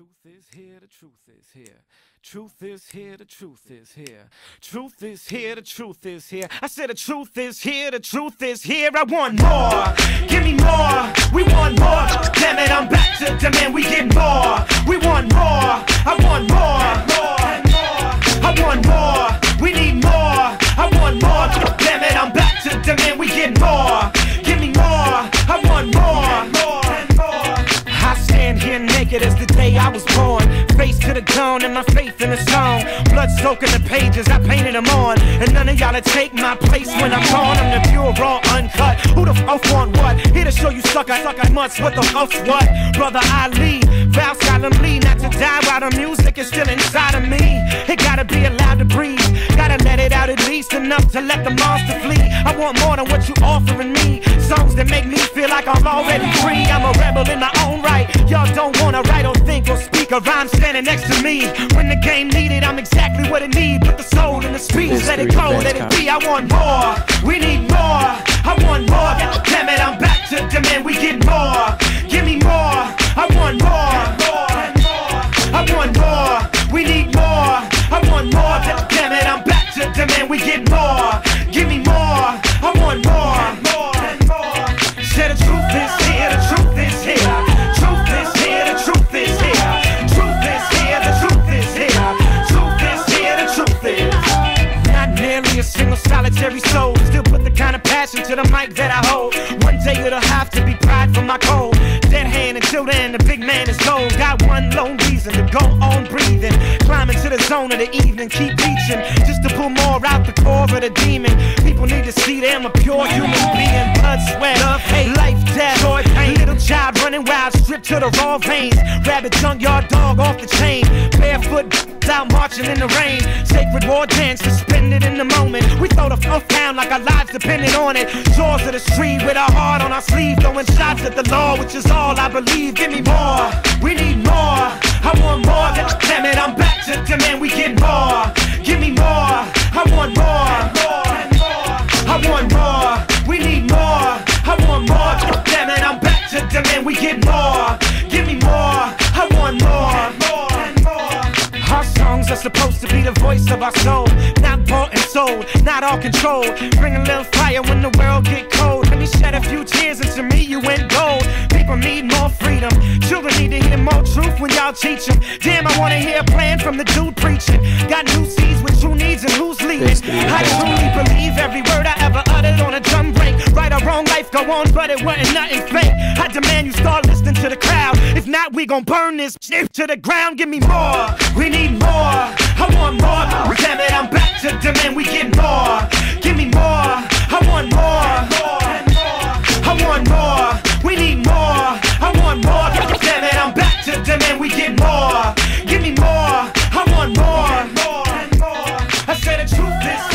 truth is here, the truth is here. Truth is here, the truth is here. Truth is here, the truth is here. I said the truth is here, the truth is here. I want more. Give me more. We want more. Damn it, I'm back to demand. We get more. We want more. I want more. I want more. The dawn and my faith in the song. Blood soaking the pages, I painted them on. And none of y'all to take my place when I'm gone. I'm the pure, raw, uncut. Who the fuck want what? Here to show you suck, I suck, I must. What the fuck's what? Brother Ali, vow solemnly not to die while the music is still inside of me. It gotta be allowed to breathe. Gotta let it out at least enough to let the monster flee. I want more than what you offering me. Songs that make me feel like I'm already free. I'm a rebel in my own or a rhyme standing next to me. When the game needed, I'm exactly what it need. Put the soul in the speech, This let it go, let it be. I want more. We need more. I want more. Damn it, I'm back to demand. To the mic that I hold. One day it'll have to be pride for my cold. Dead hand until then, the big man is gold. Got one lone reason to go on breathing. Climbing to the zone of the evening, keep reaching. Just to pull more out the core of the demon. People need to see them a pure human being. Blood, sweat, love, hate, Little running wild, stripped to the raw veins. Rabbit junkyard dog off the chain. Barefoot out marching in the rain. Sacred war dance, suspended in the moment. We throw the fuck down like our lives depended on it. Jaws of the street with our heart on our sleeve, throwing shots at the law, which is all I believe. Give me more, we need more. I want more. Supposed to be the voice of our soul, not bought and sold, not all control. Bring a little fire when the world get cold. Let me shed a few tears, and to me you went gold. People need more freedom. Children need to hear more truth when y'all teach them. Damn, I wanna hear a plan from the dude preaching. Got new seeds with true needs and who's leading. I truly believe every word I ever uttered on a drum break. Right or wrong, life go on, but it wasn't nothing fake. I demand you start listening to the crowd. If not, we gon' burn this shit to the ground. Give me more. We need me more, give me more, I want more. I said the truth is.